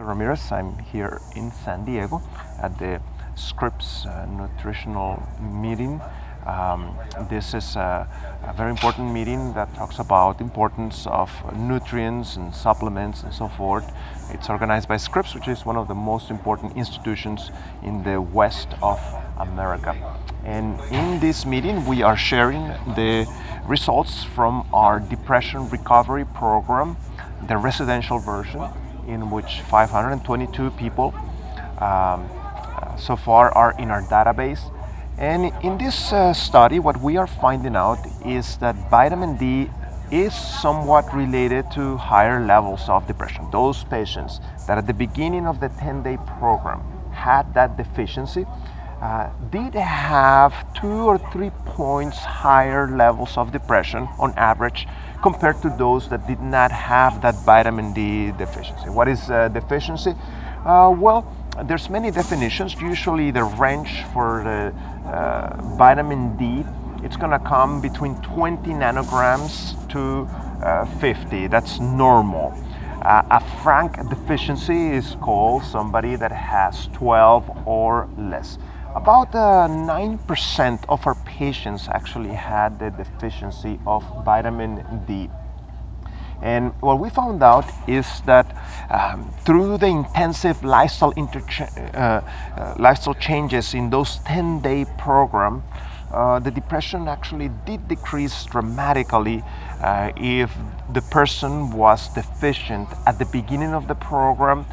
Ramirez. I'm here in San Diego at the Scripps uh, Nutritional Meeting. Um, this is a, a, very important meeting that talks about importance of nutrients and supplements and so forth. It's organized by Scripps, which is one of the most important institutions in the west of America. And in this meeting, we are sharing the results from our depression recovery program, the residential version, in which 522 people um, uh, so far are in our database. And in this uh, study, what we are finding out is that vitamin D is somewhat related to higher levels of depression. Those patients that at the beginning of the 10 day program had that deficiency uh, did have two or three points higher levels of depression on average compared to those that did not have that vitamin D deficiency. What is uh, deficiency? Uh, well, there's many definitions. Usually the range for the uh, vitamin D, it's gonna come between 20 nanograms to uh, 50. That's normal. Uh, a frank deficiency is called somebody that has 12 or less. About 9% of our patients actually had the deficiency of vitamin D. And what we found out is that um, through the intensive lifestyle, uh, uh, lifestyle changes in those 10 day program, uh, the depression actually did decrease dramatically uh, if the person was deficient at the beginning of the program.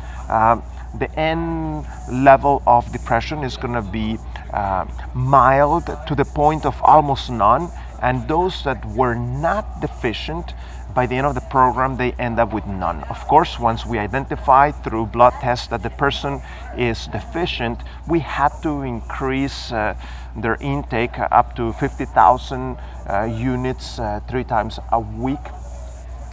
The end level of depression is going to be uh, mild to the point of almost none and those that were not deficient by the end of the program they end up with none. Of course once we identify through blood tests that the person is deficient we had to increase uh, their intake up to 50,000 uh, units uh, three times a week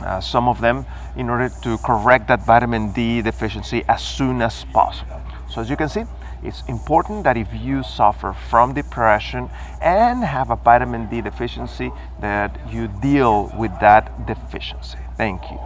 uh, some of them in order to correct that vitamin D deficiency as soon as possible. So as you can see, it's important that if you suffer from depression and have a vitamin D deficiency that you deal with that deficiency. Thank you.